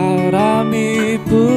alami pun